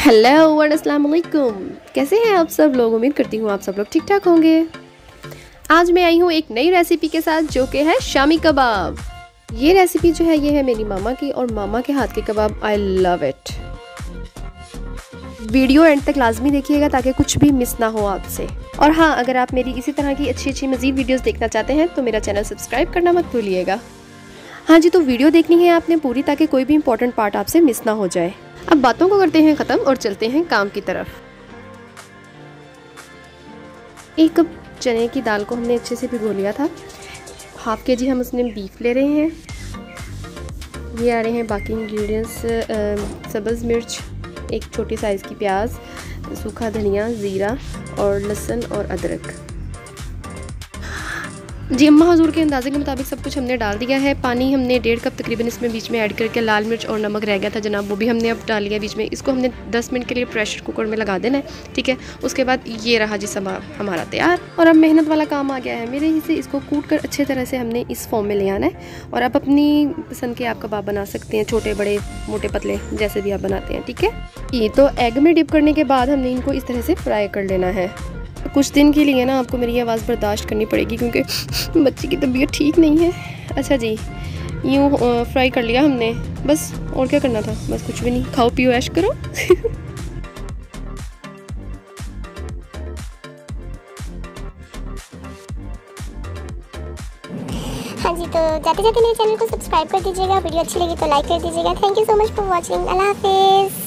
Hello अस्सलाम वालेकुम कैसे हैं आप सब लोग? उम्मीद करती हूँ आप सब लोग ठीक ठाक होंगे। आज मैं आई हूँ एक नई रेसिपी के साथ, जो कि है शामी कबाब। ये रेसिपी जो है, ये है मेरी मामा की और मामा के हाथ के कबाब। I love it video end तक लाजमी देखिएगा, ताकि कुछ भी मिस ना हो आपसे। और हाँ अगर आप मेरी इसी तरह की अच्छी अच्छी मज़ीद वीडियोस देखना चाहते हैं तो मेरा चैनल सब्सक्राइब करना मत भूलिएगा। हाँ जी तो वीडियो देखनी है आपने पूरी, ताकि कोई भी इंपॉर्टेंट पार्ट आपसे मिस ना हो जाए। अब बातों को करते हैं ख़त्म और चलते हैं काम की तरफ़। एक कप चने की दाल को हमने अच्छे से भिगो लिया था। हाफ़ के जी हम उसमें बीफ ले रहे हैं। ये आ रहे हैं बाकी इंग्रेडिएंट्स सब्ज़ मिर्च, एक छोटी साइज़ की प्याज, सूखा धनिया, ज़ीरा और लहसुन और अदरक। जी, अम्मा हजूर के अंदाजे के मुताबिक सब कुछ हमने डाल दिया है। पानी हमने डेढ़ कप तकरीबन इसमें बीच में ऐड करके लाल मिर्च और नमक रह गया था जनाब, वो भी हमने अब डाल लिया बीच में। इसको हमने 10 मिनट के लिए प्रेशर कुकर में लगा देना है, ठीक है? उसके बाद ये रहा जी सब हमारा तैयार। और अब मेहनत वाला काम आ गया है। मेरे ही से इसको कूट कर अच्छे तरह से हमने इस फॉर्म में ले आना है। और आप अपनी पसंद के आप कबाब बना सकते हैं, छोटे, बड़े, मोटे पतले, जैसे भी आप बनाते हैं, ठीक है? ये तो एग में डिप करने के बाद हमने इनको इस तरह से फ्राई कर लेना है। कुछ दिन के लिए ना आपको मेरी आवाज़ बर्दाश्त करनी पड़ेगी क्योंकि बच्चे की तबीयत ठीक नहीं है। अच्छा जी, यूँ फ्राई कर लिया हमने। बस, और क्या करना था? बस कुछ भी नहीं। खाओ, पियो, ऐश करो। हाँ जी तो जाते जाते मेरे चैनल को सब्सक्राइब कर दीजिएगा, वीडियो अच्छी लगी तो लाइक कर दीजिएगा। Thank you so much for watching अल्लाह हाफिज़।